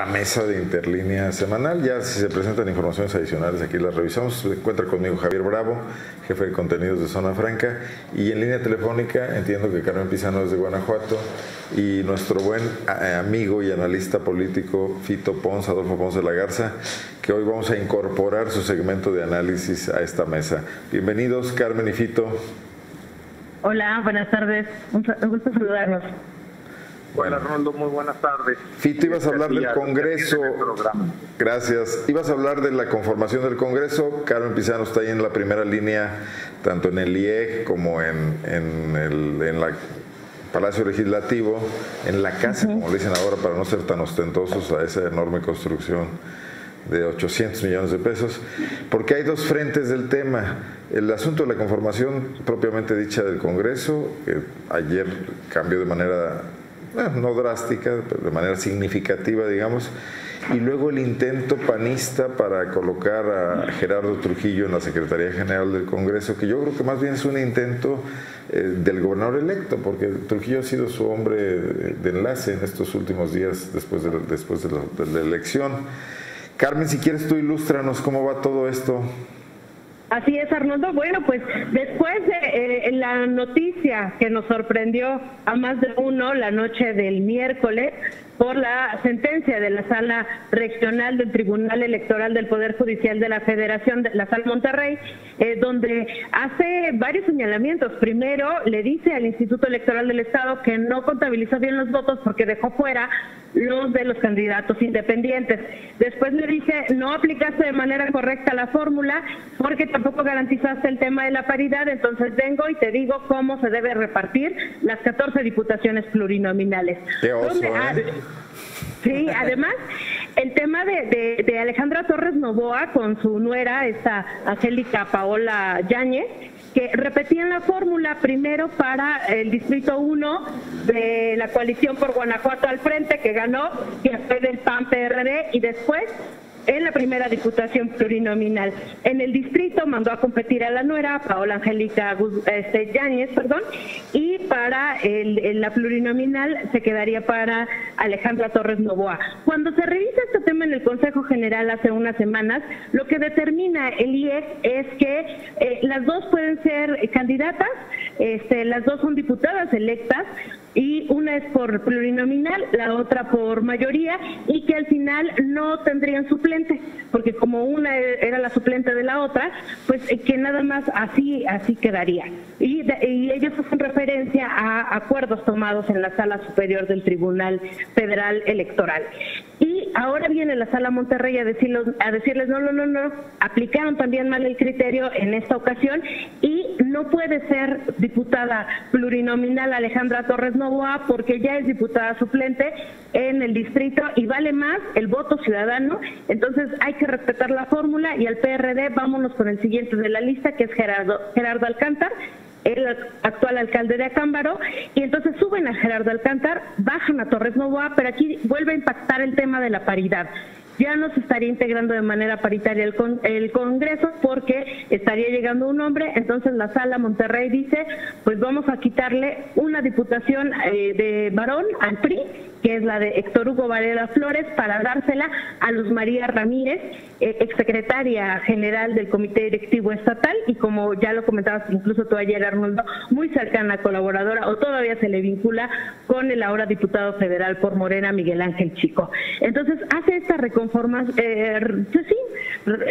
La mesa de interlínea semanal, ya si se presentan informaciones adicionales aquí las revisamos. Se encuentra conmigo Javier Bravo, jefe de contenidos de Zona Franca, y en línea telefónica entiendo que Carmen Pizano es de Guanajuato y nuestro buen eh, amigo y analista político Fito Pons, Adolfo Pons de la Garza, que hoy vamos a incorporar su segmento de análisis a esta mesa. Bienvenidos Carmen y Fito. Hola, buenas tardes. Un gusto saludarnos. Buenas, Rondo, muy buenas tardes. Fito, ibas a hablar del Congreso. Gracias. Ibas a hablar de la conformación del Congreso. Carmen Pizano está ahí en la primera línea, tanto en el IEG como en, en el en la Palacio Legislativo, en la casa, como le dicen ahora, para no ser tan ostentosos a esa enorme construcción de 800 millones de pesos, porque hay dos frentes del tema. El asunto de la conformación propiamente dicha del Congreso, que ayer cambió de manera no drástica, pero de manera significativa, digamos, y luego el intento panista para colocar a Gerardo Trujillo en la Secretaría General del Congreso, que yo creo que más bien es un intento eh, del gobernador electo, porque Trujillo ha sido su hombre de enlace en estos últimos días después de después de la elección. Carmen, si quieres tú ilústranos cómo va todo esto. Así es, Arnoldo. Bueno, pues después de eh, la noticia que nos sorprendió a más de uno la noche del miércoles, por la sentencia de la Sala Regional del Tribunal Electoral del Poder Judicial de la Federación, de la Sala Monterrey, eh, donde hace varios señalamientos. Primero, le dice al Instituto Electoral del Estado que no contabilizó bien los votos porque dejó fuera los de los candidatos independientes. Después le dice, no aplicaste de manera correcta la fórmula porque tampoco garantizaste el tema de la paridad, entonces vengo y te digo cómo se debe repartir las 14 diputaciones plurinominales. Qué oso, ¿eh? Sí, además, el tema de, Alejandra Torres Novoa con su nuera, esta Angélica Paola Yáñez, que repetían la fórmula primero para el Distrito 1 de la coalición por Guanajuato al frente, que ganó, que fue del PAN-PRD, y después en la primera diputación plurinominal. En el distrito mandó a competir a la nuera, Paola Angélica este, Yáñez, perdón, y para el, la plurinominal se quedaría para Alejandra Torres Novoa. Cuando se revisa este tema en el Consejo General hace unas semanas, lo que determina el IEC es que eh, las dos pueden ser candidatas, este, las dos son diputadas electas, y una es por plurinominal, la otra por mayoría, y que al final no tendrían suplente, porque como una era la suplente de la otra, pues eh, que nada más así así quedaría. Y, y ellos hacen referencia a acuerdos tomados en la sala superior del Tribunal Federal Electoral. Y ahora viene la sala Monterrey a, decirles, a decirles, no, no, no, no, aplicaron también mal el criterio en esta ocasión y no puede ser diputada plurinominal Alejandra Torres Novoa porque ya es diputada suplente en el distrito y vale más el voto ciudadano. Entonces hay que respetar la fórmula y al PRD vámonos con el siguiente de la lista que es Gerardo, Gerardo Alcántar el actual alcalde de Acámbaro, y entonces suben a Gerardo Alcántar, bajan a Torres Novoa, pero aquí vuelve a impactar el tema de la paridad. Ya no se estaría integrando de manera paritaria el, el Congreso porque estaría llegando un hombre, entonces la sala Monterrey dice, pues vamos a quitarle una diputación eh, de varón al PRI que es la de Héctor Hugo Varela Flores, para dársela a Luz María Ramírez, eh, exsecretaria general del Comité Directivo Estatal y como ya lo comentabas incluso tú ayer, Arnoldo, muy cercana colaboradora o todavía se le vincula con el ahora diputado federal por Morena, Miguel Ángel Chico. Entonces hace esta reconformación, eh, pues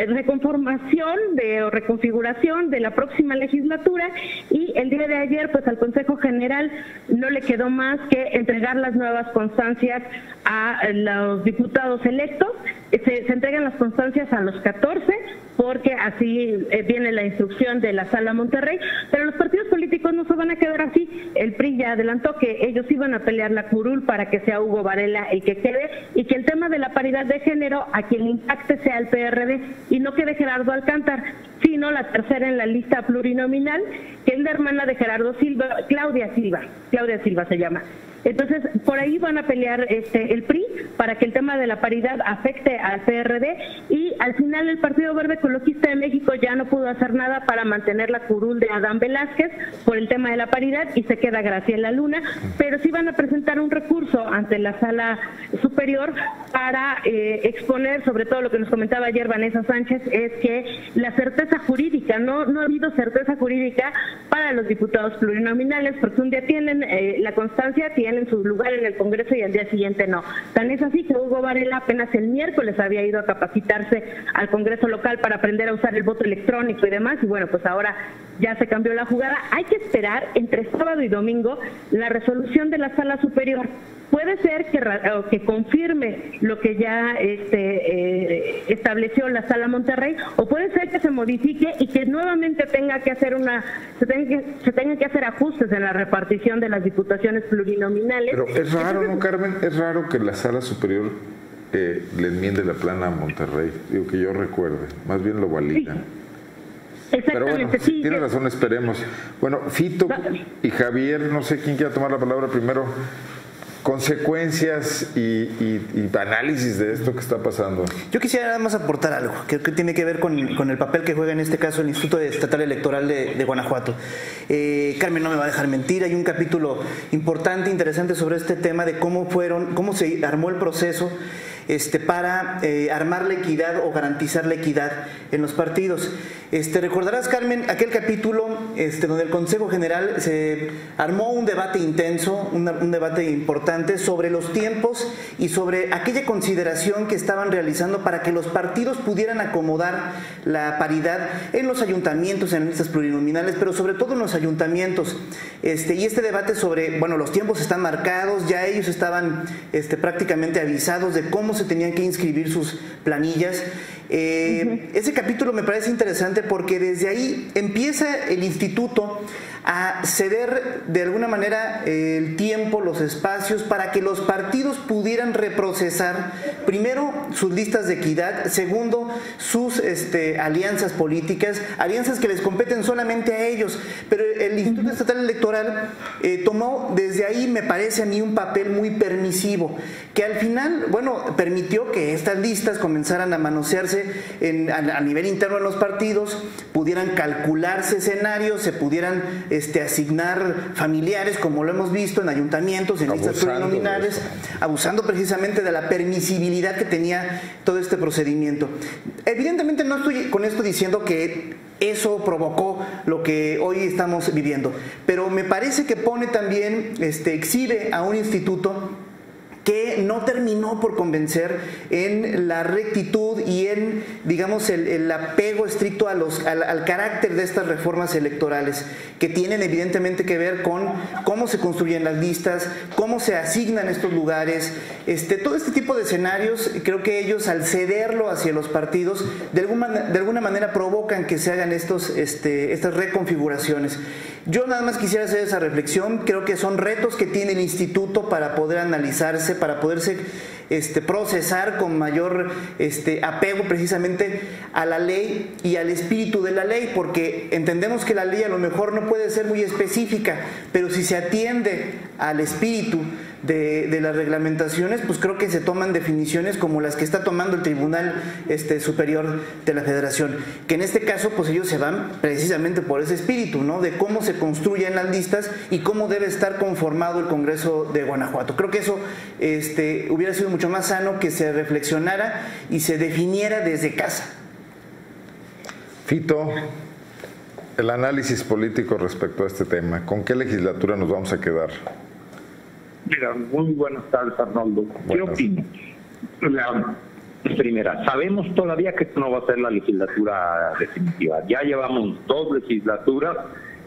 reconformación de, o reconfiguración de la próxima legislatura y el día de ayer pues al Consejo General no le quedó más que entregar las nuevas constancias a los diputados electos. Se, se entregan las constancias a los 14 porque así eh, viene la instrucción de la Sala Monterrey, pero los partidos políticos no se van a quedar así. El PRI ya adelantó que ellos iban a pelear la curul para que sea Hugo Varela el que quede y que el tema de la paridad de género a quien impacte sea el PRD y no quede Gerardo Alcántar. Sino la tercera en la lista plurinominal, que es la hermana de Gerardo Silva, Claudia Silva, Claudia Silva se llama. Entonces, por ahí van a pelear este, el PRI para que el tema de la paridad afecte al PRD y al final el Partido Verde Ecologista de México ya no pudo hacer nada para mantener la curul de Adán Velázquez por el tema de la paridad y se queda Graciela Luna, pero sí van a presentar un recurso ante la sala superior para eh, exponer sobre todo lo que nos comentaba ayer Vanessa Sánchez, es que la certeza jurídica, no, no ha habido certeza jurídica para los diputados plurinominales porque un día tienen eh, la constancia, tienen en su lugar en el Congreso y al día siguiente no. Tan es así que Hugo Varela apenas el miércoles había ido a capacitarse al Congreso local para aprender a usar el voto electrónico y demás, y bueno, pues ahora ya se cambió la jugada. Hay que esperar entre sábado y domingo la resolución de la Sala Superior puede ser que, que confirme lo que ya este, eh, estableció la Sala Monterrey o puede ser que se modifique y que nuevamente tenga que hacer una se tenga que, se tenga que hacer ajustes en la repartición de las diputaciones plurinominales. Pero es raro, ¿no, Carmen? Es raro que la Sala Superior eh, le enmiende la plana a Monterrey, digo que yo recuerde, más bien lo valida. Exactamente, sí. Tiene razón, esperemos. Bueno, Fito y Javier, no sé quién quiera tomar la palabra primero consecuencias y, análisis de esto que está pasando. Yo quisiera nada más aportar algo que, tiene que ver con, el papel que juega en este caso el Instituto Estatal Electoral de, Guanajuato. Eh, Carmen no me va a dejar mentir, hay un capítulo importante, interesante sobre este tema de cómo fueron, cómo se armó el proceso este, para eh, armar la equidad o garantizar la equidad en los partidos. Este, recordarás, Carmen, aquel capítulo este, donde el Consejo General se armó un debate intenso, un, debate importante sobre los tiempos y sobre aquella consideración que estaban realizando para que los partidos pudieran acomodar la paridad en los ayuntamientos, en listas plurinominales, pero sobre todo en los ayuntamientos. Este, y este debate sobre, bueno, los tiempos están marcados, ya ellos estaban este, prácticamente avisados de cómo se tenían que inscribir sus planillas. Eh, ese capítulo me parece interesante porque desde ahí empieza el instituto a ceder de alguna manera el tiempo, los espacios para que los partidos pudieran reprocesar primero sus listas de equidad, segundo sus este, alianzas políticas, alianzas que les competen solamente a ellos. Pero el Instituto Estatal Electoral eh, tomó desde ahí, me parece a mí, un papel muy permisivo, que al final, bueno, permitió que estas listas comenzaran a manosearse a, nivel interno en los partidos, pudieran calcularse escenarios, se pudieran este, asignar familiares, como lo hemos visto en ayuntamientos, en listas plurinominales, abusando precisamente de la permisibilidad que tenía todo este procedimiento. Evidentemente no estoy con esto diciendo que eso provocó lo que hoy estamos viviendo, pero me parece que pone también, este, exhibe a un instituto que no terminó por convencer en la rectitud y en, digamos, el, apego estricto a los, al, carácter de estas reformas electorales, que tienen evidentemente que ver con cómo se construyen las listas, cómo se asignan estos lugares, este, todo este tipo de escenarios, creo que ellos al cederlo hacia los partidos, de alguna, de alguna manera provocan que se hagan estos, este, estas reconfiguraciones. Yo nada más quisiera hacer esa reflexión, creo que son retos que tiene el instituto para poder analizarse, para poderse este, procesar con mayor este, apego precisamente a la ley y al espíritu de la ley, porque entendemos que la ley a lo mejor no puede ser muy específica, pero si se atiende al espíritu, de, las reglamentaciones, pues creo que se toman definiciones como las que está tomando el Tribunal este, Superior de la Federación, que en este caso pues ellos se van precisamente por ese espíritu, ¿no? De cómo se construyen las listas y cómo debe estar conformado el Congreso de Guanajuato. Creo que eso este, hubiera sido mucho más sano que se reflexionara y se definiera desde casa. Fito, el análisis político respecto a este tema, ¿con qué legislatura nos vamos a quedar? Mira, muy buenas tardes, Arnoldo. ¿Qué opinas? La primera, sabemos todavía que esto no va a ser la legislatura definitiva. Ya llevamos dos legislaturas,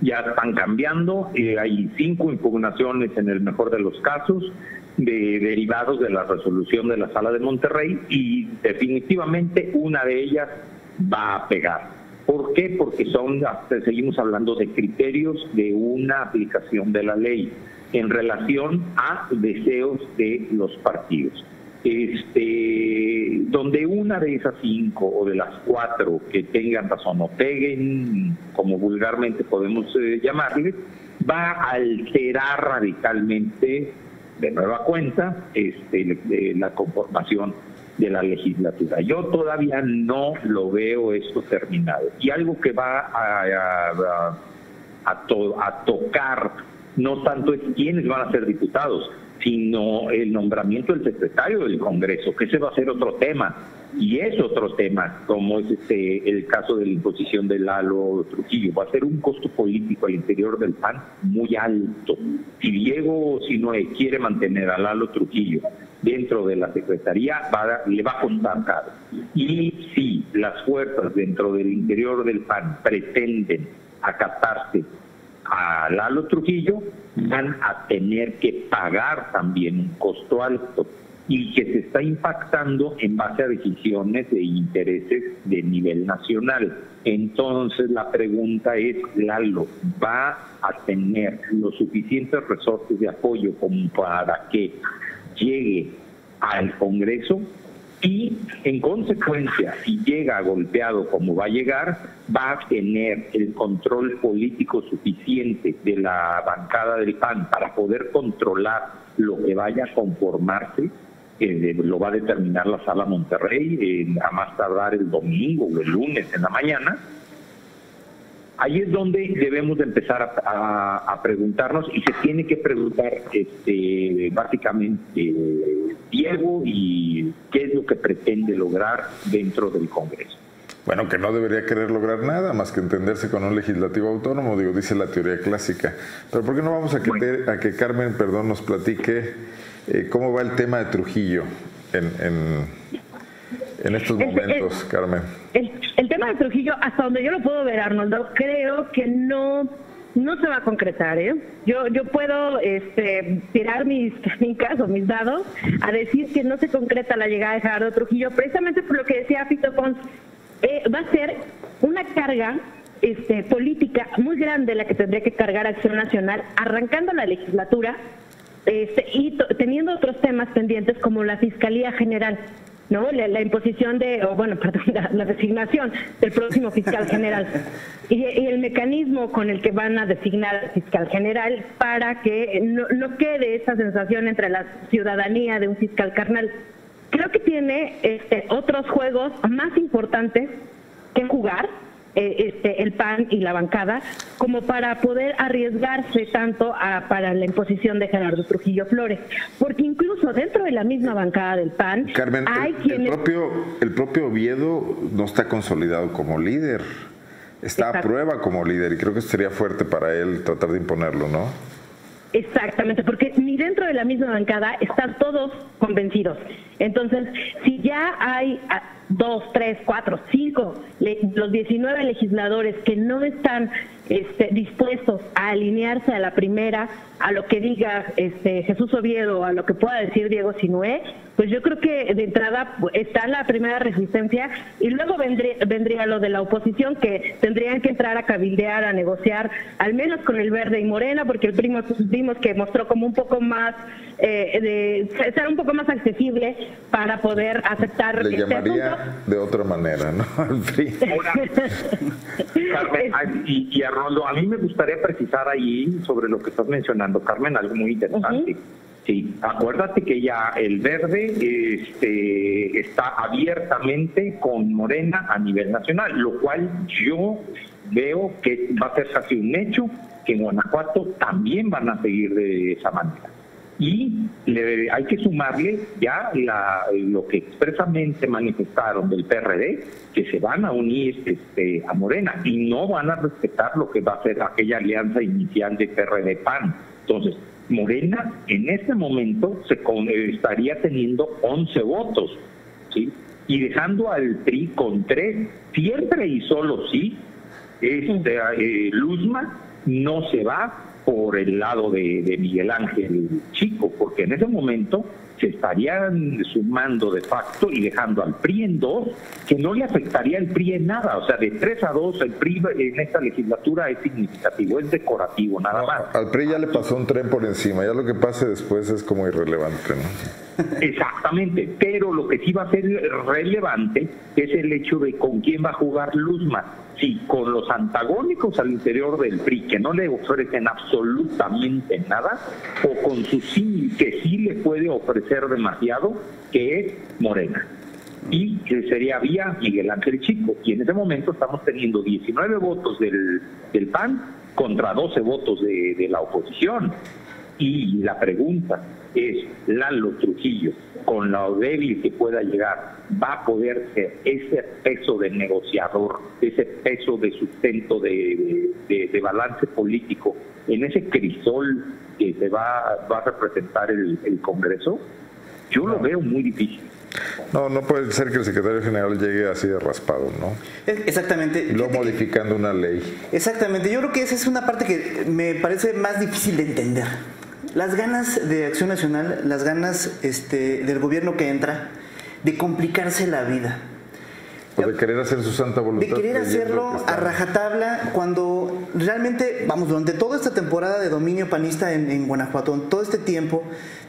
ya están cambiando, eh, hay cinco impugnaciones en el mejor de los casos de derivados de la resolución de la Sala de Monterrey y definitivamente una de ellas va a pegar. ¿Por qué? Porque son, seguimos hablando de criterios de una aplicación de la ley en relación a deseos de los partidos. Este, donde una de esas cinco o de las cuatro que tengan razón o peguen, como vulgarmente podemos eh, llamarle, va a alterar radicalmente, de nueva cuenta, este, la conformación de la legislatura. Yo todavía no lo veo esto terminado. Y algo que va a tocar no tanto es quiénes van a ser diputados, sino el nombramiento del secretario del Congreso, que ese va a ser otro tema. Y es otro tema, como es este el caso de la imposición del Lalo Trujillo. Va a ser un costo político al interior del PAN muy alto. Si Diego Sinoe quiere mantener a Lalo Trujillo dentro de la Secretaría, le va a costar caro. Y si las fuerzas dentro del interior del PAN pretenden acatarse a Lalo Trujillo, van a tener que pagar también un costo alto y que se está impactando en base a decisiones de intereses de nivel nacional. Entonces la pregunta es, Lalo, ¿va a tener los suficientes resortes de apoyo como para que llegue al Congreso? Y en consecuencia, si llega golpeado como va a llegar, va a tener el control político suficiente de la bancada del PAN para poder controlar lo que vaya a conformarse, eh, lo va a determinar la sala Monterrey a más tardar el domingo o el lunes en la mañana, ahí es donde debemos de empezar a, preguntarnos y se tiene que preguntar este, básicamente Diego y qué es lo que pretende lograr dentro del Congreso. Bueno, que no debería querer lograr nada más que entenderse con un legislativo autónomo, digo, dice la teoría clásica. Pero ¿por qué no vamos a que, a que Carmen, perdón, nos platique eh, cómo va el tema de Trujillo en, en, estos momentos, Carmen? El, tema de Trujillo, hasta donde yo lo puedo ver, Arnoldo, creo que no no se va a concretar, ¿eh? Yo, yo puedo este, tirar mis canicas o mis dados a decir que no se concreta la llegada de Gerardo Trujillo, precisamente por lo que decía Fito Pons, eh, va a ser una carga este, política muy grande la que tendría que cargar Acción Nacional, arrancando la legislatura este, y teniendo otros temas pendientes como la Fiscalía General. ¿No? La, imposición de, o bueno, perdón, la, designación del próximo fiscal general y, el mecanismo con el que van a designar al fiscal general para que no, no quede esa sensación entre la ciudadanía de un fiscal carnal. Creo que tiene este, otros juegos más importantes que jugar eh, este, el PAN y la bancada como para poder arriesgarse tanto a, para la imposición de Gerardo Trujillo Flores. Porque incluso dentro de la misma bancada del PAN hay el, el propio, el propio Oviedo no está consolidado como líder. Está a prueba como líder y creo que sería fuerte para él tratar de imponerlo, ¿no? Exactamente, porque ni dentro de la misma bancada están todos convencidos. Entonces, si ya hay dos, tres, cuatro, cinco, los 19 legisladores que no están este, dispuestos a alinearse a la primera, a lo que diga este, Jesús Oviedo, a lo que pueda decir Diego Sinué, pues yo creo que de entrada está la primera resistencia y luego vendría, vendría lo de la oposición que tendrían que entrar a cabildear, a negociar, al menos con el Verde y Morena, porque el primo vimos que mostró como un poco más, eh, de ser un poco más accesible para poder aceptar. Le este llamaría de otra manera, ¿no? y, y Arnoldo, a mí me gustaría precisar ahí sobre lo que estás mencionando, Carmen, algo muy interesante. Sí, acuérdate que ya el verde este, está abiertamente con Morena a nivel nacional, lo cual yo veo que va a ser casi un hecho que en Guanajuato también van a seguir de esa manera. Y hay que sumarle ya lo que expresamente manifestaron del PRD, que se van a unir este, a Morena y no van a respetar lo que va a ser aquella alianza inicial de PRD-PAN. Entonces, Morena en este momento se estaría teniendo 11 votos, ¿sí? Y dejando al PRI con tres, siempre y solo sí, este, eh, Luzma no se va por el lado de, Miguel Ángel Chico, porque en ese momento se estarían sumando de facto y dejando al PRI en dos, que no le afectaría al PRI en nada. O sea, de tres a dos, el PRI en esta legislatura es significativo, es decorativo, nada más. Al PRI ya le pasó un tren por encima, ya lo que pase después es como irrelevante, ¿no? Exactamente, pero lo que sí va a ser relevante es el hecho de con quién va a jugar Luzma. Si con los antagónicos al interior del PRI, que no le ofrecen absolutamente nada, o con su sí, que sí le puede ofrecer demasiado, que es Morena y que sería vía Miguel Ángel Chico. Y en ese momento estamos teniendo 19 votos del, del PAN contra 12 votos de, de la oposición. Y la pregunta es, Lalo Trujillo, con lo débil que pueda llegar, va a poder ser ese peso de negociador, ese peso de sustento de, de, balance político en ese crisol que se va, va a representar el, el Congreso? Yo lo veo muy difícil. No, no puede ser que el secretario general llegue así de raspado, ¿no? Exactamente. Y luego modificando una ley. Exactamente. Yo creo que esa es una parte que me parece más difícil de entender. Las ganas de Acción Nacional, las ganas este, del gobierno que entra de complicarse la vida. O de querer hacer su santa voluntad. De querer hacerlo a rajatabla cuando realmente, vamos, durante toda esta temporada de dominio panista en, en Guanajuato, en todo este tiempo,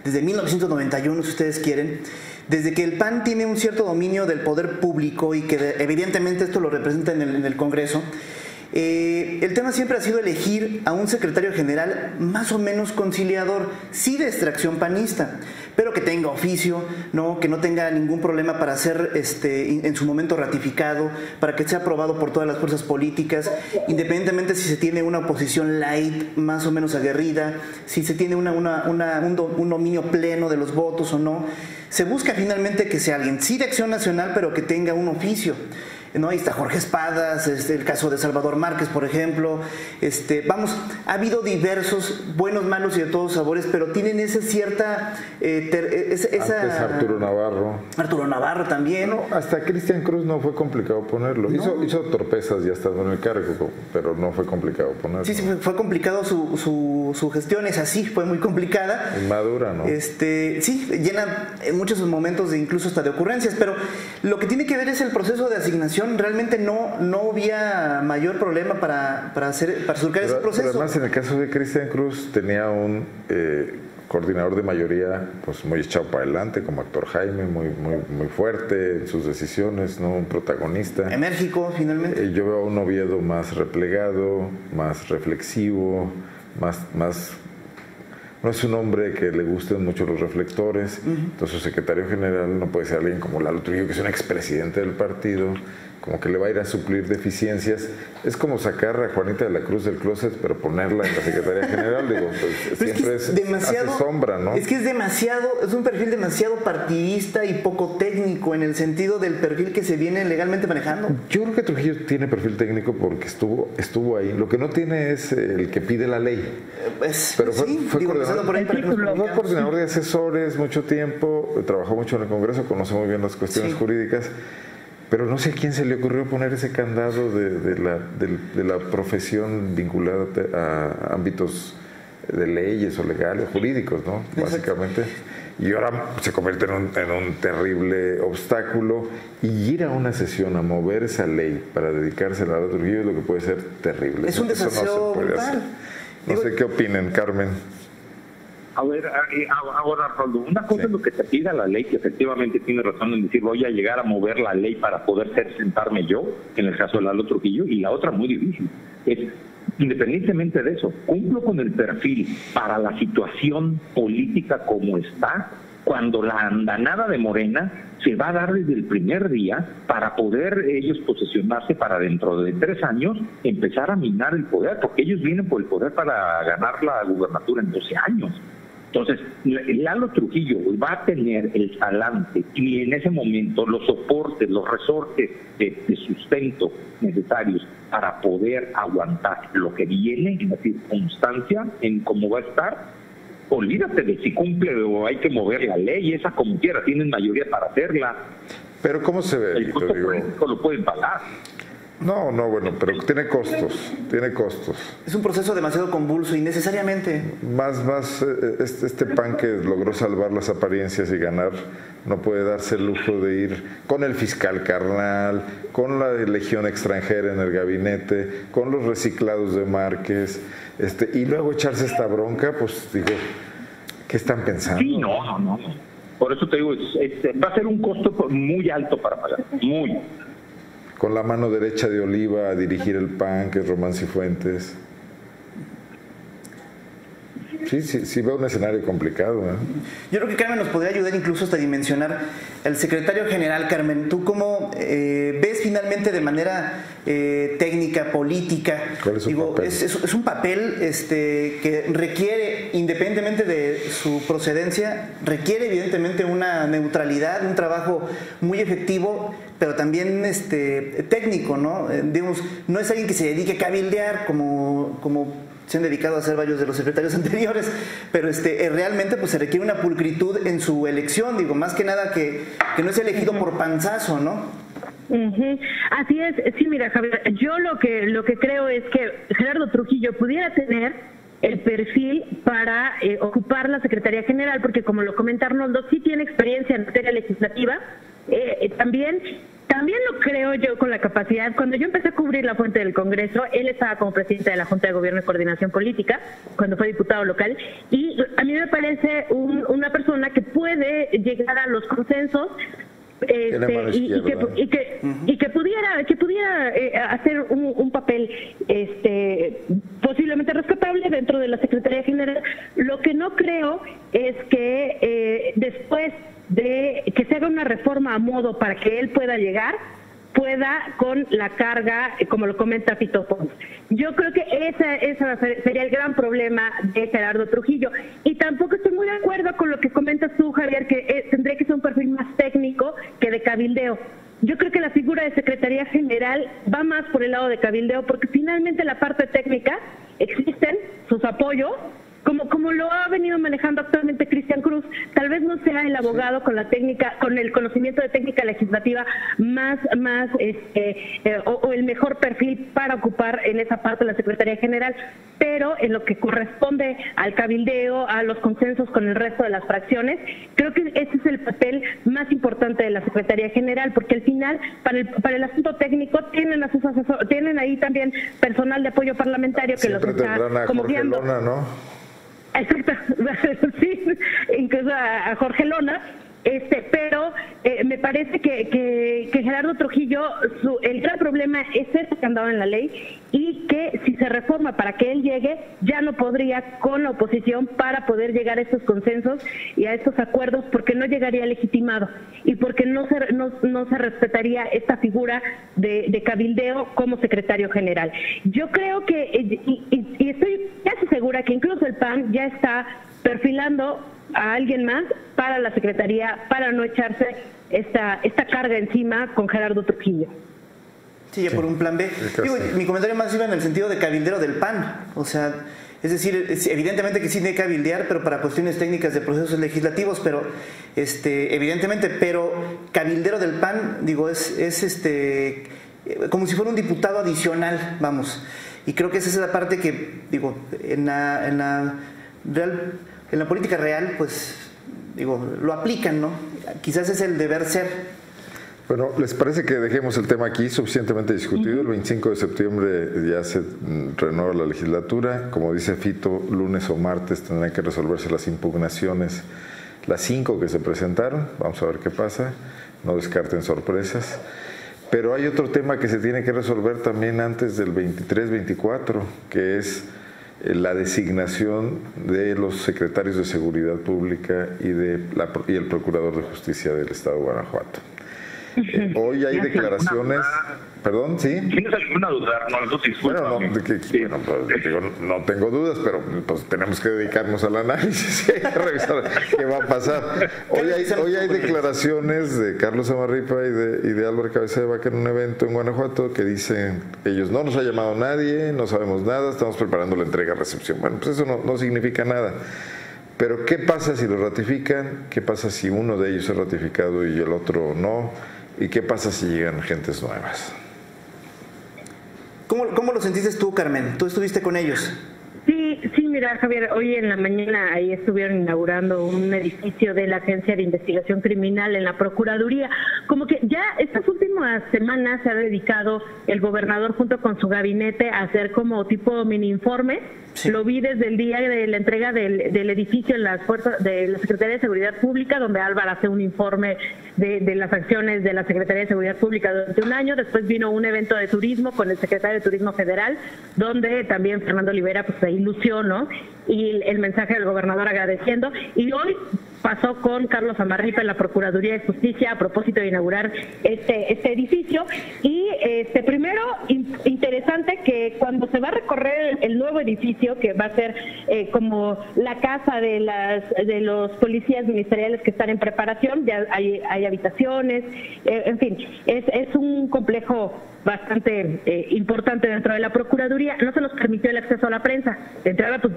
desde 1991 si ustedes quieren, desde que el PAN tiene un cierto dominio del poder público y que evidentemente esto lo representa en el, Congreso, eh, el tema siempre ha sido elegir a un secretario general más o menos conciliador, sí de extracción panista, pero que tenga oficio, no, que no tenga ningún problema para ser este, en su momento ratificado, para que sea aprobado por todas las fuerzas políticas, independientemente si se tiene una oposición light, más o menos aguerrida, si se tiene una, un dominio pleno de los votos o no se busca finalmente que sea alguien, sí de acción nacional, pero que tenga un oficio. ¿No? Ahí está Jorge Espadas, este, el caso de Salvador Márquez, por ejemplo. Este, vamos, ha habido diversos, buenos, malos y de todos sabores, pero tienen esa cierta... Eh, e, esa, Arturo Navarro. Arturo Navarro también. No, hasta Cristian Cruz no fue complicado ponerlo. Hizo, hizo torpezas ya estando en el cargo, pero no fue complicado ponerlo. Sí, sí, fue complicado su, su, su gestión, es así, fue muy complicada. Madura, ¿no? Este, sí, llena en muchos momentos de incluso hasta de ocurrencias, pero lo que tiene que ver es el proceso de asignación realmente no, no había mayor problema para, para, hacer, para surcar ese proceso. Pero además, en el caso de Cristian Cruz, tenía un eh, coordinador de mayoría pues muy echado para adelante, como actor Jaime, muy, muy, muy fuerte en sus decisiones, ¿no? un protagonista. Enérgico, finalmente. Eh, yo veo a un Oviedo más replegado, más reflexivo, más, más no es un hombre que le gusten mucho los reflectores, entonces su secretario general no puede ser alguien como Lalo Trujillo, que es un expresidente del partido, como que le va a ir a suplir deficiencias. Es como sacar a Juanita de la Cruz del closet, pero ponerla en la Secretaría General. Digo, pues, siempre es, demasiado, sombra, ¿no? Es que es demasiado, es un perfil demasiado partidista y poco técnico en el sentido del perfil que se viene legalmente manejando. Yo creo que Trujillo tiene perfil técnico porque estuvo, estuvo ahí. Lo que no tiene es el que pide la ley. Pues, pero fue, sí, fue coordinador, por ahí coordinador de asesores mucho tiempo, trabajó mucho en el Congreso, conoce muy bien las cuestiones jurídicas pero no sé a quién se le ocurrió poner ese candado de, la, de, la, profesión vinculada a ámbitos de leyes o legales, jurídicos, ¿no? Básicamente. Y ahora se convierte en un, en un, terrible obstáculo. Y ir a una sesión a mover esa ley para dedicarse a la Trujillo es lo que puede ser terrible. Es un desafío no No sé qué opinen, Carmen. A ver, ahora, Roldo, una cosa es lo que te pida la ley, que efectivamente tiene razón en decir voy a llegar a mover la ley para poder sentarme yo, en el caso de Lalo Trujillo, y la otra muy difícil, es independientemente de eso, cumplo con el perfil para la situación política como está, cuando la andanada de Morena se va a dar desde el primer día para poder ellos posesionarse para dentro de tres años empezar a minar el poder, porque ellos vienen por el poder para ganar la gubernatura en 12 años. Entonces, Lalo Trujillo va a tener el talante y en ese momento los soportes, los resortes de, sustento necesarios para poder aguantar lo que viene, es decir, constancia en cómo va a estar. Olvídate de si cumple o hay que mover la ley, esa como quiera, tienen mayoría para hacerla. Pero ¿cómo se ve? El costo político lo pueden pagar. No, no, bueno, pero tiene costos, tiene costos. Es un proceso demasiado convulso, innecesariamente. Más, más, eh, este, este pan que logró salvar las apariencias y ganar, no puede darse el lujo de ir con el fiscal carnal, con la legión extranjera en el gabinete, con los reciclados de Márquez, este, y luego echarse esta bronca, pues digo, ¿qué están pensando? Sí, no, no, no. Por eso te digo, va a ser un costo muy alto para pagar, muy. Con la mano derecha de Oliva a dirigir el PAN, que es Román Cifuentes. Sí, sí, sí veo un escenario complicado. ¿eh? Yo creo que Carmen nos podría ayudar incluso hasta dimensionar el secretario general, Carmen. ¿Tú cómo eh, ves finalmente de manera eh, técnica, política? ¿Cuál es, Digo, es, es, un papel este, que requiere, independientemente de su procedencia, requiere evidentemente una neutralidad, un trabajo muy efectivo, pero también este, técnico, ¿no? digamos, no es alguien que se dedique a cabildear como, como se han dedicado a hacer varios de los secretarios anteriores, pero este, eh, realmente pues se requiere una pulcritud en su elección, digo, más que nada que, que no es elegido por panzazo, ¿no? Así es, sí, mira, Javier, yo lo que lo que creo es que Gerardo Trujillo pudiera tener el perfil para eh, ocupar la Secretaría General, porque como lo comenta Arnoldo, sí tiene experiencia en materia legislativa, eh, también también lo creo yo con la capacidad. Cuando yo empecé a cubrir la fuente del Congreso, él estaba como presidente de la Junta de Gobierno y Coordinación Política, cuando fue diputado local, y a mí me parece una persona que puede llegar a los consensos este, y, que, y, que, pudiera que pudiera eh, hacer un, papel este posiblemente rescatable dentro de la Secretaría General. Lo que no creo es que eh, después de que se haga una reforma a modo para que él pueda llegar, pueda con la carga, eh, como lo comenta Pito Pons. Yo creo que ese, sería el gran problema de Gerardo Trujillo. Y tampoco estoy muy de acuerdo con lo que comentas tú, Javier, que eh, tendría que ser un perfil más técnico que de cabildeo. Yo creo que la figura de Secretaría General va más por el lado de cabildeo, porque finalmente la parte técnica existen sus apoyos, como, como lo ha venido manejando actualmente Cristian Cruz, tal vez no sea el abogado con la técnica, con el conocimiento de técnica legislativa más, más este, eh, o, el mejor perfil para ocupar en esa parte de la Secretaría General, pero en lo que corresponde al cabildeo, a los consensos con el resto de las fracciones, creo que ese es el papel más importante de la Secretaría General, porque al final, para el, para el asunto técnico, tienen a sus asesores, tienen ahí también personal de apoyo parlamentario que los está como guiando. ¿no? Exacto, sí, incluso a, Jorge Lona, este, pero eh, me parece que, que, Gerardo Trujillo, su, el gran problema es este que andaba en la ley y que si se reforma para que él llegue, ya no podría con la oposición para poder llegar a estos consensos y a estos acuerdos porque no llegaría legitimado y porque no se, no, no se respetaría esta figura de, de, cabildeo como secretario general. Yo creo que, y, y estoy casi segura que incluso el PAN ya está perfilando a alguien más para la Secretaría para no echarse esta, esta carga encima con Gerardo Trujillo. Sí, ya por un plan B. mi comentario más iba en el sentido de cabildero del PAN. O sea, es decir, evidentemente que sí tiene que cabildear, pero para cuestiones técnicas de procesos legislativos, pero este, evidentemente, pero cabildero del PAN, digo, es, es este como si fuera un diputado adicional, vamos. Y creo que esa es la parte que, digo, en la, en la real en la política real, pues, digo, lo aplican, ¿no? Quizás es el deber ser. Bueno, ¿les parece que dejemos el tema aquí suficientemente discutido? El 25 de septiembre ya se renueva la legislatura. Como dice Fito, lunes o martes tendrán que resolverse las impugnaciones, las cinco que se presentaron. Vamos a ver qué pasa. No descarten sorpresas. Pero hay otro tema que se tiene que resolver también antes del 23-24, que es eh, la designación de los secretarios de Seguridad Pública y, de la, y el Procurador de Justicia del Estado de Guanajuato. Eh, hoy hay declaraciones. Perdón, ¿sí? ¿Tienes alguna duda, Arnoldo? Bueno, no, pues, no tengo dudas, pero pues tenemos que dedicarnos al análisis y revisar qué va a pasar. Hoy hay, hoy hay declaraciones de Carlos Amarripa y de, y de Álvaro Cabeza de Vaca en un evento en Guanajuato que dicen ellos no nos ha llamado nadie, no sabemos nada, estamos preparando la entrega-recepción. Bueno, pues eso no, no significa nada. Pero ¿qué pasa si lo ratifican? ¿Qué pasa si uno de ellos es ratificado y el otro no? ¿Y qué pasa si llegan gentes nuevas? ¿Cómo, cómo lo sentiste tú, Carmen? ¿Tú estuviste con ellos? Sí, sí, mira, Javier, hoy en la mañana ahí estuvieron inaugurando un edificio de la Agencia de Investigación Criminal en la Procuraduría. Como que ya estas últimas semanas se ha dedicado el gobernador junto con su gabinete a hacer como tipo mini informe. Lo vi desde el día de la entrega del, del, edificio en las fuerzas de la Secretaría de Seguridad Pública, donde Álvaro hace un informe de, de las acciones de la Secretaría de Seguridad Pública durante un año. Después vino un evento de turismo con el secretario de Turismo Federal, donde también Fernando Olivera pues se y el mensaje del gobernador agradeciendo. Y hoy pasó con Carlos Amarripa en la Procuraduría de Justicia a propósito de inaugurar este, este edificio. Y este primero, interesante que cuando se va a recorrer el, nuevo edificio, que va a ser eh, como la casa de, las, de los policías ministeriales que están en preparación, ya hay, hay habitaciones, eh, en fin, es, es un complejo bastante eh, importante dentro de la Procuraduría. No se nos permitió el acceso a la prensa. De entrada, pues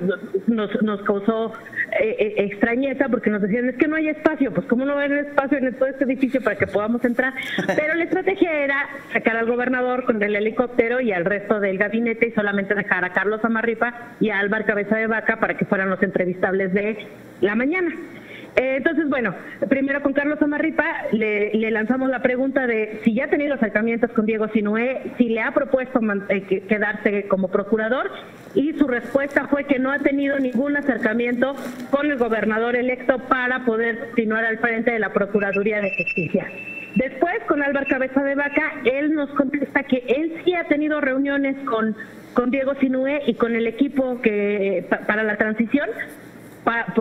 nos, nos causó eh, eh, extrañeza porque nos decían, es que no hay espacio. Pues, ¿cómo no hay espacio en todo este edificio para que podamos entrar? Pero la estrategia era sacar al gobernador con el helicóptero y al resto del gabinete y solamente dejar a Carlos Amarripa y a Álvaro Cabeza de Vaca para que fueran los entrevistables de la mañana. Eh, entonces, bueno, primero con Carlos Amarripa le, lanzamos la pregunta de si ya ha tenido acercamientos con Diego Sinué, si le ha propuesto eh, quedarse como procurador y su respuesta fue que no ha tenido ningún acercamiento con el gobernador electo para poder continuar al frente de la Procuraduría de Justicia. Después, con Álvaro Cabeza de Vaca, él nos contesta que él sí ha tenido reuniones con, con Diego Sinué y con el equipo que para la transición,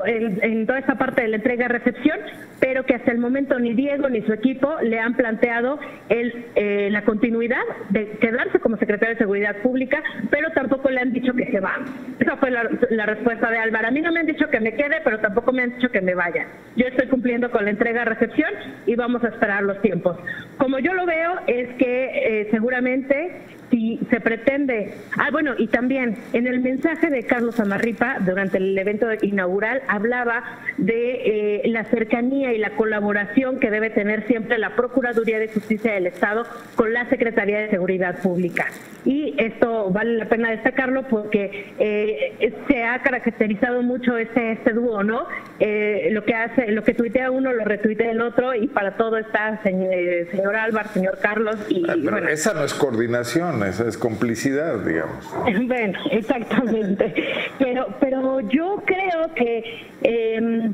en toda esta parte de la entrega-recepción, pero que hasta el momento ni Diego ni su equipo le han planteado el, eh, la continuidad de quedarse como secretario de Seguridad Pública, pero tampoco le han dicho que se va. Esa fue la, la respuesta de Álvaro. A mí no me han dicho que me quede, pero tampoco me han dicho que me vaya. Yo estoy cumpliendo con la entrega-recepción y vamos a esperar los tiempos. Como yo lo veo, es que eh, seguramente si se pretende, ah bueno, y también en el mensaje de Carlos Amarripa durante el evento inaugural hablaba de eh, la cercanía y la colaboración que debe tener siempre la Procuraduría de Justicia del Estado con la Secretaría de Seguridad Pública. Y esto vale la pena destacarlo porque eh, se ha caracterizado mucho este, este dúo, ¿no? Eh, lo que hace, lo que tuitea uno lo retuitea el otro y para todo está señor, Álvaro, señor Carlos y ah, esa no es coordinación es complicidad, digamos. Bueno, exactamente. Pero, pero yo creo que eh,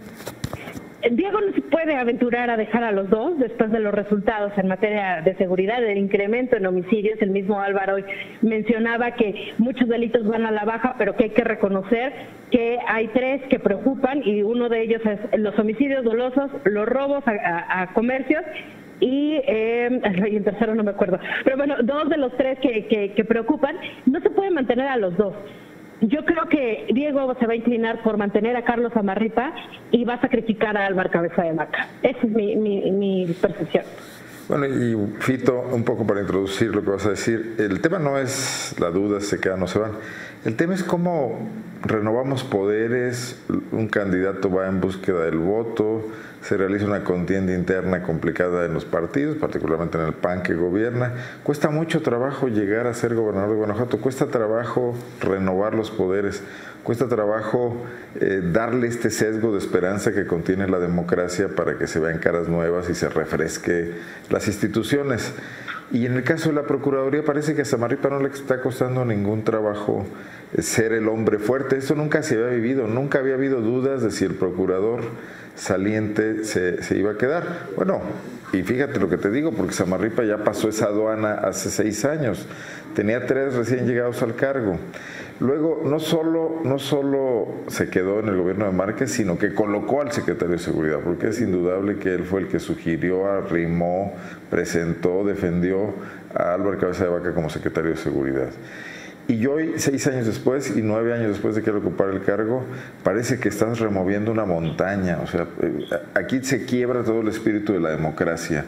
Diego no se puede aventurar a dejar a los dos después de los resultados en materia de seguridad, del incremento en homicidios. El mismo Álvaro hoy mencionaba que muchos delitos van a la baja, pero que hay que reconocer que hay tres que preocupan y uno de ellos es los homicidios dolosos, los robos a comercios y, eh, el tercero no me acuerdo. Pero bueno, dos de los tres que, que, preocupan, no se puede mantener a los dos. Yo creo que Diego se va a inclinar por mantener a Carlos Amarripa y va a sacrificar a Álvaro Cabeza de Maca. Esa es mi, mi, mi percepción. Bueno, y Fito, un poco para introducir lo que vas a decir, el tema no es la duda, se quedan o se van. El tema es cómo renovamos poderes, un candidato va en búsqueda del voto, se realiza una contienda interna complicada en los partidos, particularmente en el PAN que gobierna. Cuesta mucho trabajo llegar a ser gobernador de Guanajuato, cuesta trabajo renovar los poderes, cuesta trabajo eh, darle este sesgo de esperanza que contiene la democracia para que se vean caras nuevas y se refresque las instituciones. Y en el caso de la Procuraduría parece que a Samarripa no le está costando ningún trabajo eh, ser el hombre fuerte. Eso nunca se había vivido, nunca había habido dudas de si el procurador saliente se, se, iba a quedar. Bueno, y fíjate lo que te digo, porque Samarripa ya pasó esa aduana hace seis años, tenía tres recién llegados al cargo. Luego, no solo, no solo se quedó en el gobierno de Márquez, sino que colocó al secretario de Seguridad, porque es indudable que él fue el que sugirió, arrimó, presentó, defendió a Álvaro Cabeza de Vaca como secretario de Seguridad. Y hoy, seis años después y nueve años después de que él ocupara el cargo, parece que estás removiendo una montaña. O sea, eh, aquí se quiebra todo el espíritu de la democracia.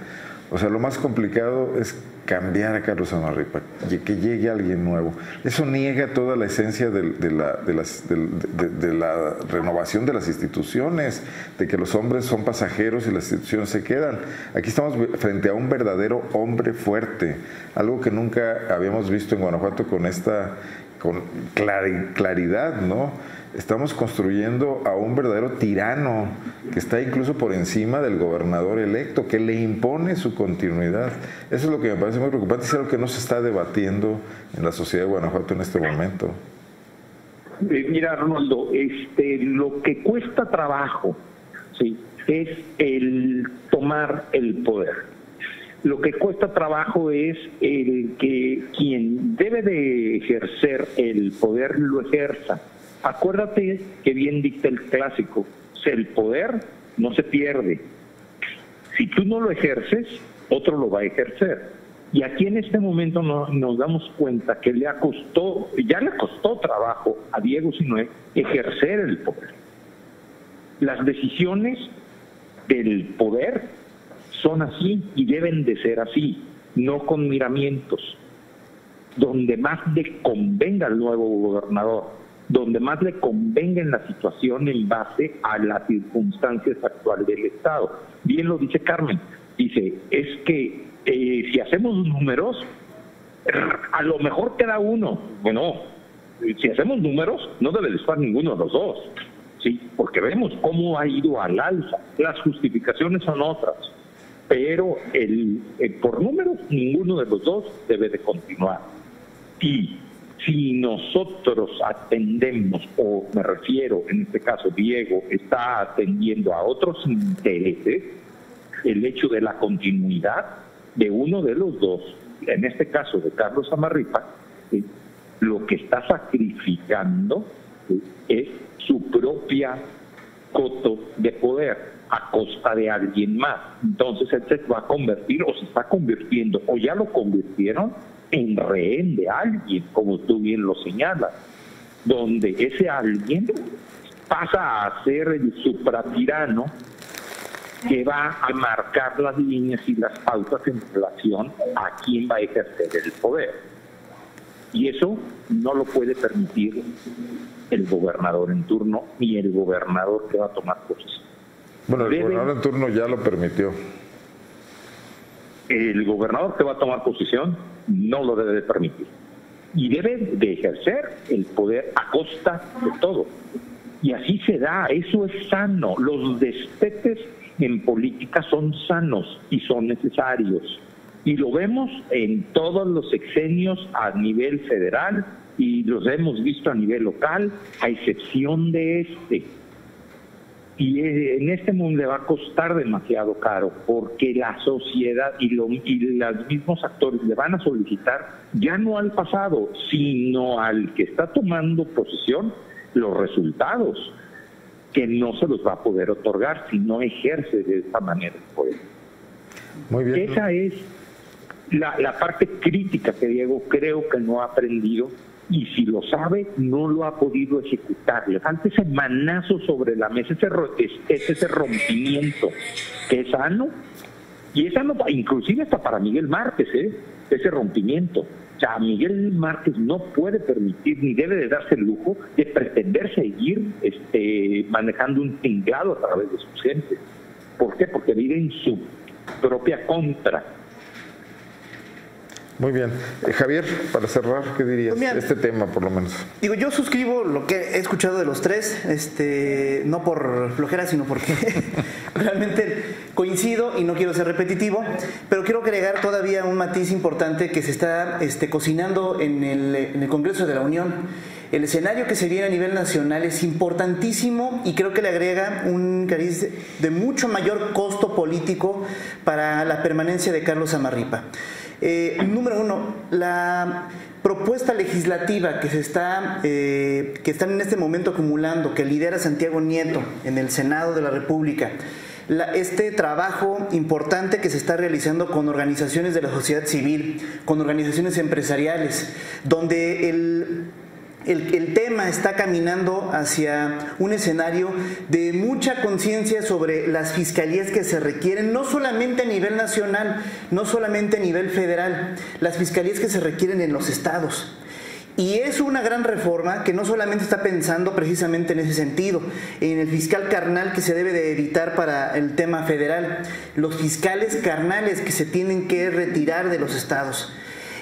O sea, lo más complicado es cambiar a Carlos Amarripa, que llegue alguien nuevo. Eso niega toda la esencia de, la, de, la, renovación de las instituciones, de que los hombres son pasajeros y las instituciones se quedan. Aquí estamos frente a un verdadero hombre fuerte, algo que nunca habíamos visto en Guanajuato con esta con claridad, ¿no? Estamos construyendo a un verdadero tirano que está incluso por encima del gobernador electo, que le impone su continuidad. Eso es lo que me parece muy preocupante, es algo que no se está debatiendo en la sociedad de Guanajuato en este momento. Eh, mira, Ronaldo, este, lo que cuesta trabajo ¿sí? es el tomar el poder. Lo que cuesta trabajo es el que quien debe de ejercer el poder lo ejerza. Acuérdate que bien dicta el clásico, el poder no se pierde. Si tú no lo ejerces, otro lo va a ejercer. Y aquí en este momento nos damos cuenta que le costó, ya le costó trabajo a Diego Sinoé ejercer el poder. Las decisiones del poder son así y deben de ser así, no con miramientos. Donde más le convenga al nuevo gobernador, donde más le convenga en la situación en base a las circunstancias actuales del Estado. Bien lo dice Carmen, dice, es que eh, si hacemos números, a lo mejor queda uno. Bueno, si hacemos números, no debe de estar ninguno de los dos, ¿sí? Porque vemos cómo ha ido al alza. Las justificaciones son otras, pero el, por números, ninguno de los dos debe de continuar. Y si nosotros atendemos, o me refiero, en este caso Diego, está atendiendo a otros intereses, el hecho de la continuidad de uno de los dos, en este caso de Carlos Amarripa, lo que está sacrificando es su propia coto de poder a costa de alguien más. Entonces él se va a convertir o se está convirtiendo o ya lo convirtieron en rehén de alguien, como tú bien lo señalas, donde ese alguien pasa a ser el supratirano que va a marcar las líneas y las pautas en relación a quién va a ejercer el poder. Y eso no lo puede permitir el gobernador en turno ni el gobernador que va a tomar posición. Bueno, el gobernador en turno ya lo permitió. El gobernador que va a tomar posición no lo debe de permitir. Y debe de ejercer el poder a costa de todo. Y así se da, eso es sano. Los destetes en política son sanos y son necesarios. Y lo vemos en todos los sexenios a nivel federal y los hemos visto a nivel local, a excepción de este. Y en este mundo le va a costar demasiado caro porque la sociedad y, lo, y los mismos actores le van a solicitar ya no al pasado, sino al que está tomando posesión los resultados que no se los va a poder otorgar si no ejerce de esta manera el poder. Muy bien. Esa es la, la parte crítica que Diego creo que no ha aprendido y si lo sabe, no lo ha podido ejecutar. Le falta ese manazo sobre la mesa, ese, ese, ese rompimiento que es sano, y es sano inclusive hasta para Miguel Márquez, ¿eh? ese rompimiento. O sea, Miguel Márquez no puede permitir ni debe de darse el lujo de pretender seguir este, manejando un tinglado a través de sus gentes. ¿Por qué? Porque vive en su propia contra. Muy bien. Eh, Javier, para cerrar, ¿qué dirías? Este tema, por lo menos. Digo, yo suscribo lo que he escuchado de los tres, este, no por flojera, sino porque realmente coincido y no quiero ser repetitivo, pero quiero agregar todavía un matiz importante que se está este, cocinando en el, en el Congreso de la Unión. El escenario que se viene a nivel nacional es importantísimo y creo que le agrega un cariz de mucho mayor costo político para la permanencia de Carlos Amarripa. Eh, número uno, la propuesta legislativa que se está eh, que están en este momento acumulando, que lidera Santiago Nieto en el Senado de la República. este trabajo importante que se está realizando con organizaciones de la sociedad civil, con organizaciones empresariales, donde el el, tema está caminando hacia un escenario de mucha conciencia sobre las fiscalías que se requieren, no solamente a nivel nacional, no solamente a nivel federal, las fiscalías que se requieren en los estados. Y es una gran reforma que no solamente está pensando precisamente en ese sentido, en el fiscal carnal que se debe de evitar para el tema federal, los fiscales carnales que se tienen que retirar de los estados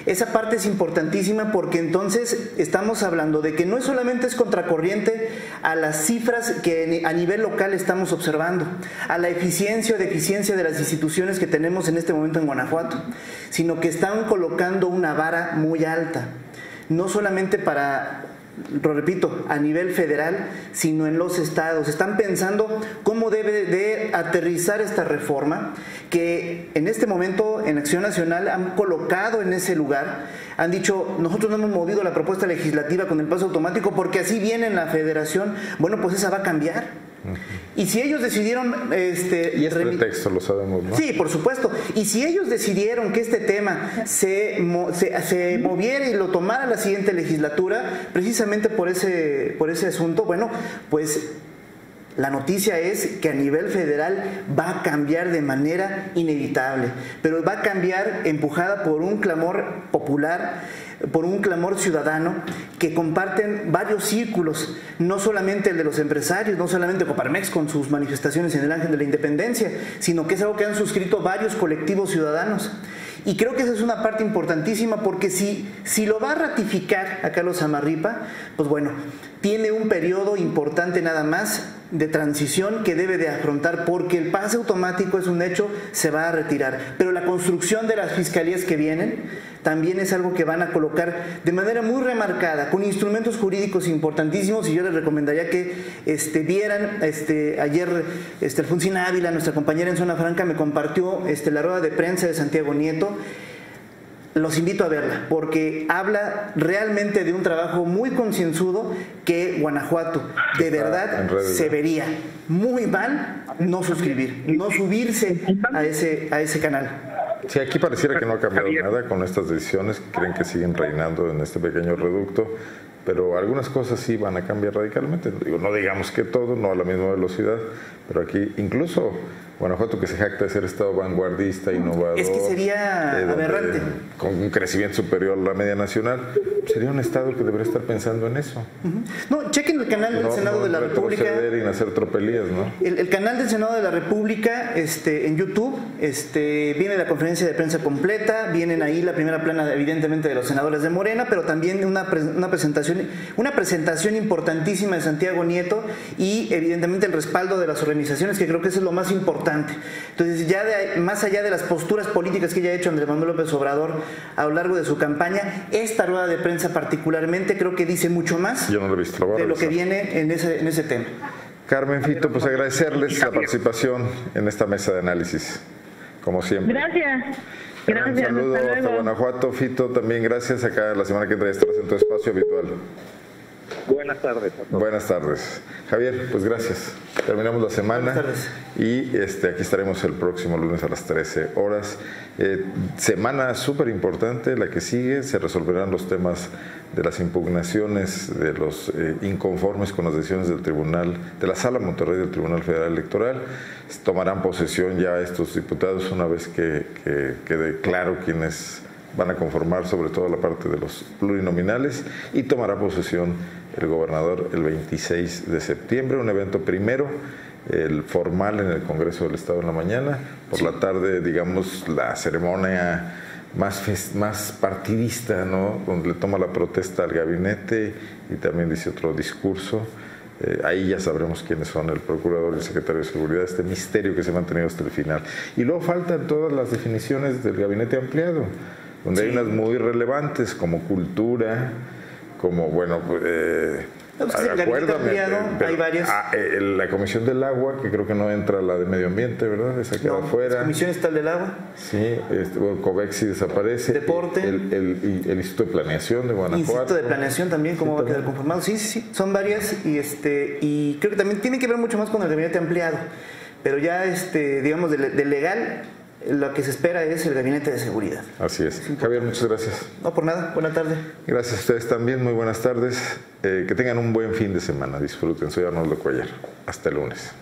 Esa parte es importantísima porque entonces estamos hablando de que no solamente es contracorriente a las cifras que a nivel local estamos observando, a la eficiencia o deficiencia de las instituciones que tenemos en este momento en Guanajuato, sino que están colocando una vara muy alta, no solamente para lo repito, a nivel federal, sino en los estados. Están pensando cómo debe de aterrizar esta reforma que en este momento en Acción Nacional han colocado en ese lugar. Han dicho, nosotros no hemos movido la propuesta legislativa con el paso automático porque así viene en la federación. Bueno, pues esa va a cambiar. Y si ellos decidieron... Este, y es pretexto, lo sabemos, ¿no? Sí, por supuesto. Y si ellos decidieron que este tema se, se, moviera y lo tomara la siguiente legislatura, precisamente por ese, por ese asunto, bueno, pues la noticia es que a nivel federal va a cambiar de manera inevitable, pero va a cambiar empujada por un clamor popular por un clamor ciudadano que comparten varios círculos, no solamente el de los empresarios, no solamente Coparmex con sus manifestaciones en el Ángel de la Independencia, sino que es algo que han suscrito varios colectivos ciudadanos. Y creo que esa es una parte importantísima porque si, si lo va a ratificar a Carlos Amarripa, pues bueno, tiene un periodo importante nada más de transición que debe de afrontar porque el pase automático es un hecho, se va a retirar. Pero la construcción de las fiscalías que vienen también es algo que van a colocar de manera muy remarcada, con instrumentos jurídicos importantísimos y yo les recomendaría que este, vieran, este, ayer este, Alfonsina Ávila, nuestra compañera en Zona Franca, me compartió este, la rueda de prensa de Santiago Nieto los invito a verla, porque habla realmente de un trabajo muy concienzudo que Guanajuato de verdad se vería muy mal no suscribir, no subirse a ese, a ese canal. Sí, aquí pareciera que no ha cambiado nada con estas decisiones, creen que siguen reinando en este pequeño reducto, pero algunas cosas sí van a cambiar radicalmente. Digo, no digamos que todo, no a la misma velocidad, pero aquí incluso Guanajuato que se jacta de ser estado vanguardista, innovador. Es que sería eh, aberrante. con un crecimiento superior a la media nacional, sería un estado que debería estar pensando en eso. No, chequen el canal del Senado de la República. Y hacer tropelías, ¿no? El, canal del Senado de la República este, en YouTube este, viene la conferencia de prensa completa, vienen ahí la primera plana evidentemente de los senadores de Morena, pero también una, una, presentación, una presentación importantísima de Santiago Nieto y evidentemente el respaldo de las organizaciones, que creo que eso es lo más importante entonces, ya más allá de las posturas políticas que ya ha hecho Andrés Manuel López Obrador a lo largo de su campaña, esta rueda de prensa particularmente creo que dice mucho más de lo que viene en ese, en ese tema. Carmen Fito, pues agradecerles la participación en esta mesa de análisis, como siempre. Gracias. Gracias. Un saludo hasta, Guanajuato, Fito, también gracias. Acá la semana que entra estarás en tu espacio habitual. Buenas tardes. Buenas tardes. Javier, pues gracias. Terminamos la semana y este, aquí estaremos el próximo lunes a las 13 horas. Eh, semana súper importante, la que sigue, se resolverán los temas de las impugnaciones de los eh, inconformes con las decisiones del Tribunal, de la Sala Monterrey del Tribunal Federal Electoral. Tomarán posesión ya estos diputados una vez que, que quede claro quiénes van a conformar sobre todo la parte de los plurinominales y tomará posesión el gobernador el 26 de septiembre, un evento primero, el formal en el Congreso del Estado en la mañana, por la tarde, digamos, la ceremonia más, más partidista, ¿no? donde le toma la protesta al gabinete y también dice otro discurso. Eh, ahí ya sabremos quiénes son el procurador y el secretario de seguridad, este misterio que se ha mantenido hasta el final. Y luego faltan todas las definiciones del gabinete ampliado, donde hay unas muy relevantes como cultura, como, bueno, eh, acuérdame, hay varias. Ah, eh, la Comisión del Agua, que creo que no entra la de Medio Ambiente, ¿verdad? Esa queda afuera. ¿La Comisión está del Agua? Sí, este, bueno, COVEXI desaparece. Deporte. El, el, Instituto de Planeación de Guanajuato. Instituto de Planeación también, ¿cómo va a quedar conformado? Sí, sí, sí, son varias y, este, y creo que también tiene que ver mucho más con el gabinete ampliado. Pero ya, este, digamos, de legal lo que se espera es el gabinete de seguridad. Así es. Javier, muchas gracias. No, por nada. Buena tarde. Gracias a ustedes también. Muy buenas tardes. Eh, que tengan un buen fin de semana. Disfruten. Soy Arnoldo Cuellar. Hasta el lunes.